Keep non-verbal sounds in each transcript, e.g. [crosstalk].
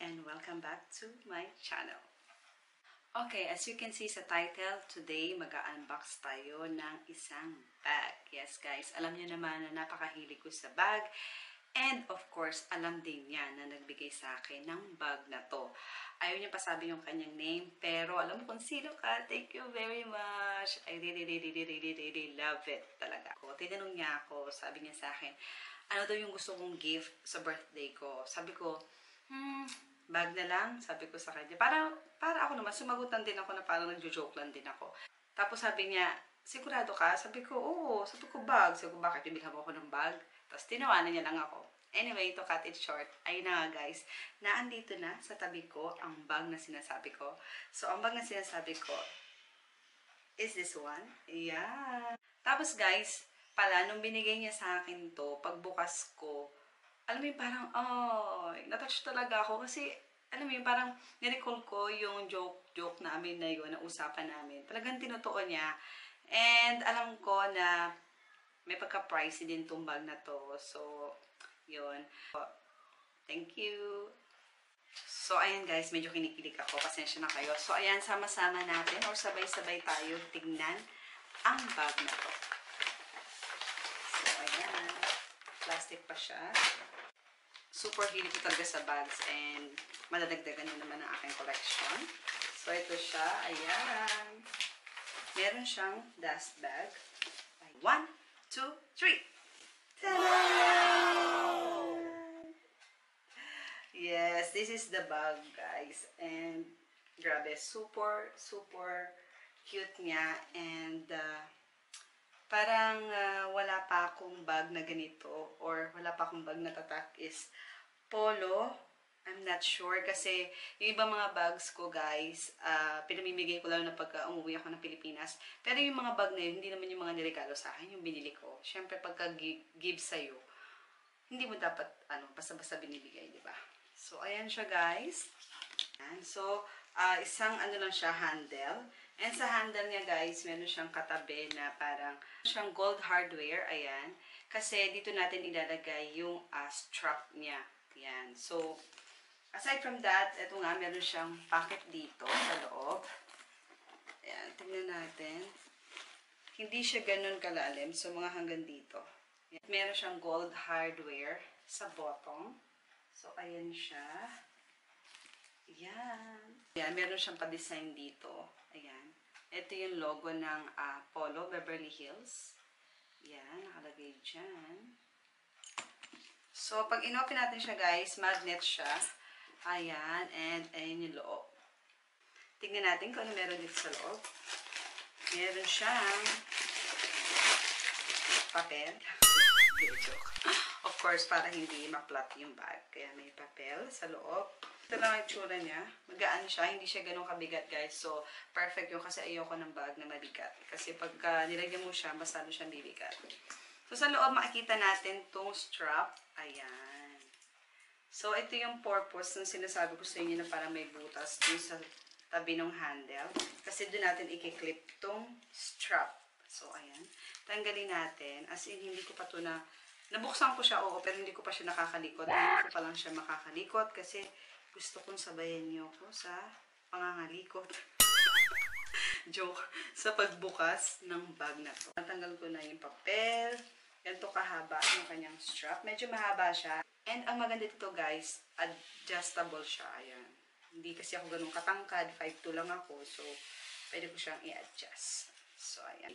and welcome back to my channel. Okay, as you can see sa title, today mag-unbox tayo ng isang bag. Yes guys, alam niyo naman na napakahilig ko sa bag. And of course, alam din niya na nagbigay sa akin ng bag na to. Ayaw niya pasabi yung kanyang name, pero alam mo kung sino ka. Thank you very much. I really, really, really, really, really love it talaga. Ko, tinanong niya ako, sabi niya sa akin, ano daw yung gusto kong gift sa birthday ko. Sabi ko, hmm, bag na lang, sabi ko sa kanya. Para, para ako naman, sumagutan din ako na parang nagjo-joke lang din ako. Tapos sabi niya, sigurado ka? Sabi ko, oo. Sabi ko, bag. Sabi ko, bakit? Bibigyan mo ako ng bag? Tapos tinawanan niya lang ako. Anyway, to cut it short, ayun na nga guys, naandito na sa tabi ko ang bag na sinasabi ko. So, ang bag na sinasabi ko is this one. Yeah. Tapos guys, pala, nung binigay niya sa akin to, pagbukas ko, alam mo yung parang, oh, natouch talaga ako kasi, alam mo yung parang, nirecall ko yung joke-joke namin na yun, na usapan namin. Talagang tinutuon niya. And alam ko na may pagka-pricey din tong na to. So, yun. Thank you. So, ayan guys, medyo kinikilig ako. Pasensya na kayo. So, ayan, sama-sama natin or sabay-sabay tayo tignan ang bag na to. So, ayan. Plastic pa siya. Super hilig ko talaga sa bags and madadagdagan na naman ang aking collection. So, ito siya. Ayan. Meron siyang dust bag. One, two, three. Yes, this is the bag, guys. And, grabe, super, super cute niya. And, uh, parang uh, wala pa akong bag na ganito or wala pa akong bag na tatak is polo. I'm not sure kasi yung ibang mga bags ko guys, uh, pinamimigay ko lang na pagka umuwi ako ng Pilipinas. Pero yung mga bag na yun, hindi naman yung mga niregalo sa akin, yung binili ko. Siyempre pagka give sa'yo, hindi mo dapat ano, basta-basta binibigay, di ba? So, ayan siya guys. Ayan. So, uh, isang ano lang siya, handle. And sa handle niya guys, meron siyang katabi na parang siyang gold hardware. Ayan. Kasi dito natin ilalagay yung uh, strap niya. Ayan. So, aside from that, ito nga, meron siyang pocket dito sa loob. Ayan. Tingnan natin. Hindi siya ganun kalalim. So, mga hanggang dito. Ayan. Meron siyang gold hardware sa bottom. So, ayan siya. Ayan. Ayan, meron siyang pa-design dito. Ayan. Ito yung logo ng uh, Polo Beverly Hills. Ayan, nakalagay dyan. So, pag inopen natin siya, guys, magnet siya. Ayan, and ayan yung loob. Tingnan natin kung ano meron dito sa loob. Meron siyang papel. [laughs] Joke. Of course, para hindi ma-flat yung bag. Kaya may papel sa loob. Ito lang ang tsura niya. Magaan siya. Hindi siya ganun kabigat, guys. So, perfect yung kasi ayoko ng bag na mabigat. Kasi pagka nilagyan mo siya, masalo siyang bibigat. So, sa loob, makikita natin tong strap. Ayan. So, ito yung purpose ng sinasabi ko sa inyo na para may butas dun sa tabi ng handle. Kasi doon natin i-clip tong strap. So, ayan. Tanggalin natin. As in, hindi ko pa to na... Nabuksan ko siya, oo, pero hindi ko pa siya nakakalikot. Hindi ko pa lang siya makakalikot kasi gusto kong sabayan niyo ko sa pangangalikot. [laughs] Joke. Sa pagbukas ng bag na to. Natanggal ko na yung papel. Ganito kahaba yung kanyang strap. Medyo mahaba siya. And ang maganda dito guys, adjustable siya. Ayan. Hindi kasi ako ganun katangkad. 5'2 lang ako. So, pwede ko siyang i-adjust. So, ayan.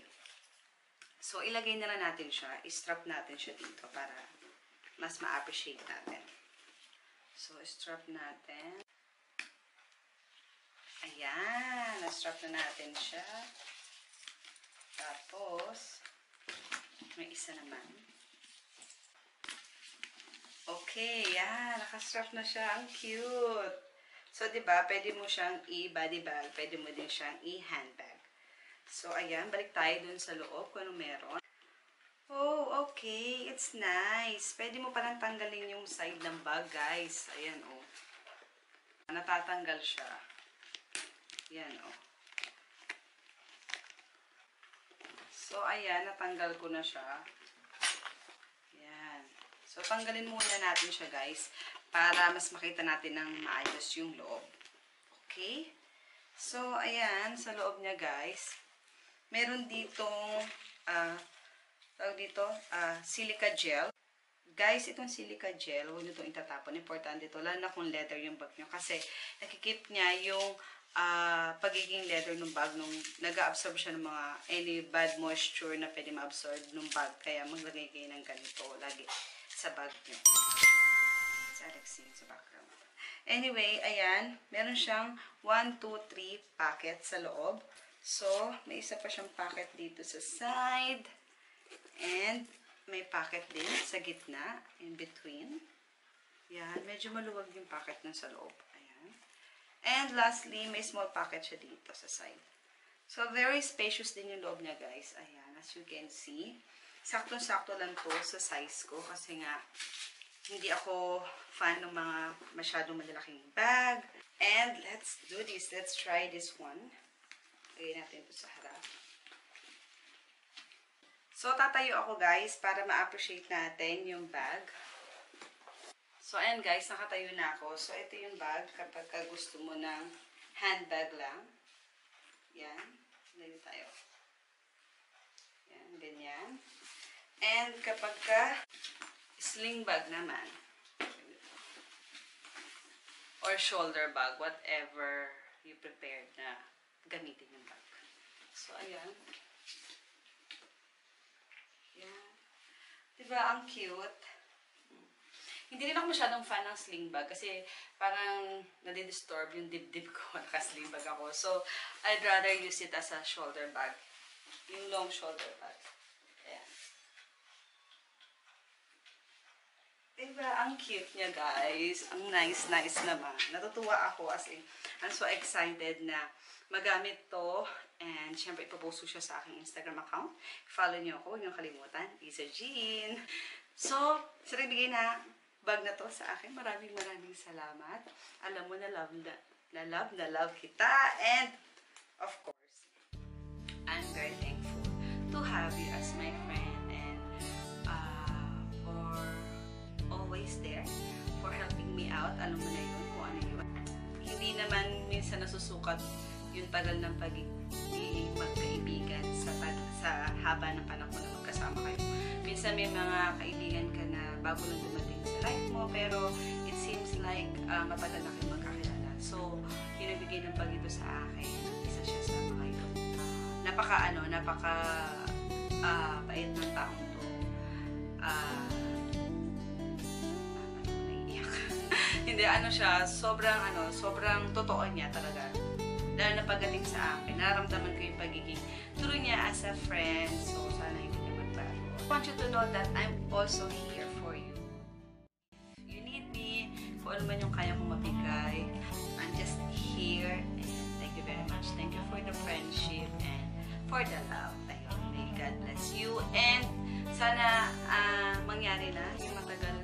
So, ilagay na lang natin siya. I-strap natin siya dito para mas ma-appreciate natin. So, strap natin. Ayan. Na-strap na natin siya. Tapos, may isa naman. Okay, yan. Nakastrap na siya. Ang cute. So, di ba pwede mo siyang i-body bag. Pwede mo din siyang i-handbag. So, ayan. Balik tayo dun sa loob kung ano meron. Oh, okay. It's nice. Pwede mo palang tanggalin yung side ng bag, guys. Ayan, oh. Natatanggal siya. Yan, oh. So, ayan, natanggal ko na siya. So, tanggalin muna natin siya, guys, para mas makita natin ng maayos yung loob. Okay? So, ayan, sa loob niya, guys, meron ditong, ah, tawag dito, ah, silica gel. Guys, itong silica gel, huwag nyo itatapon. Importante ito, lalo na kung leather yung bag nyo. Kasi, nakikip niya yung uh, pagiging leather ng bag nung nag-absorb siya ng mga any bad moisture na pwede ma-absorb ng bag. Kaya maglagay kayo ng ganito lagi sa bag nyo. Si Alexine sa background. Anyway, ayan. Meron siyang 1, 2, 3 packet sa loob. So, may isa pa siyang packet dito sa side. And, may packet din sa gitna, in between. Yan, medyo maluwag yung packet nun sa loob. Ayan. And lastly, may small packet siya dito sa side. So, very spacious din yung loob niya, guys. Ayan, as you can see. Saktong-sakto lang to sa size ko kasi nga, hindi ako fan ng mga masyadong malalaking bag. And let's do this. Let's try this one. Lagay natin ito sa harap. So, tatayo ako guys para ma-appreciate natin yung bag. So, ayan guys, nakatayo na ako. So, ito yung bag kapag ka gusto mo ng handbag lang. Yan. Layo tayo. Yan, ganyan. And kapag ka sling bag naman, or shoulder bag, whatever you prepared na gamitin yung bag. So, ayan. Yan. Diba, ang cute. Hindi rin ako masyadong fan ng sling bag kasi parang nadidisturb yung dibdib ko. [laughs] Naka-sling bag ako. So, I'd rather use it as a shoulder bag. Yung long shoulder bag. Ayan. Diba, ang cute niya guys. Ang nice, nice naman. Natutuwa ako as in, I'm so excited na magamit to. And, syempre, ipopost ko siya sa aking Instagram account. Follow niyo ako, huwag niyo kalimutan. Isa Jean. So, sa bigay na bag na to sa akin, maraming maraming salamat. Alam mo na love na, na love na love kita. And, of course, I'm very thankful to have you as my friend always there, for helping me out. Alam mo na yun kung ano yun. Hindi naman minsan nasusukat yung tagal ng pagiging magkaibigan sa, sa haba ng panahon na magkasama kayo. Minsan may mga kaibigan ka na bago lang dumating sa life mo, pero it seems like uh, matagal na kayo magkakilala. So, yung ng pag sa akin, isa siya sa mga yun. Napaka ano, napaka uh, bait ng taong to. Uh, Hindi, ano siya, sobrang ano, sobrang totoo niya talaga dahil na pagdating sa akin, naramdaman ko yung pagiging true niya as a friend. So, sana hindi na magbago. I want you to know that I'm also here for you. You need me, kung ano man yung kaya mong mabigay, I'm just here. And thank you very much. Thank you for the friendship and for the love. Ayun, may God bless you. And sana uh, mangyari na yung matagal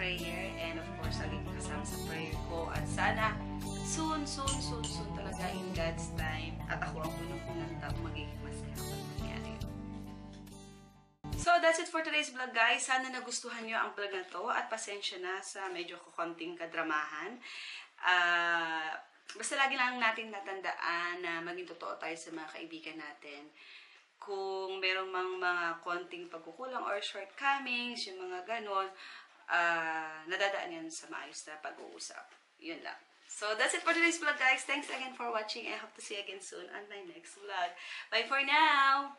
prayer and of course, lagi kasama sa prayer ko. At sana soon, soon, soon, soon talaga in God's time. At ako ang unang-unang tao magiging mas. So, that's it for today's vlog, guys. Sana nagustuhan nyo ang vlog na to at pasensya na sa medyo kukonting kadramahan. Uh, basta lagi lang natin natandaan na maging totoo tayo sa mga kaibigan natin. Kung merong mga, mga konting pagkukulang or shortcomings, yung mga ganon, uh, nadadaan yan sa maayos na pag-uusap. Yun lang. So, that's it for today's vlog, guys. Thanks again for watching. I hope to see you again soon on my next vlog. Bye for now!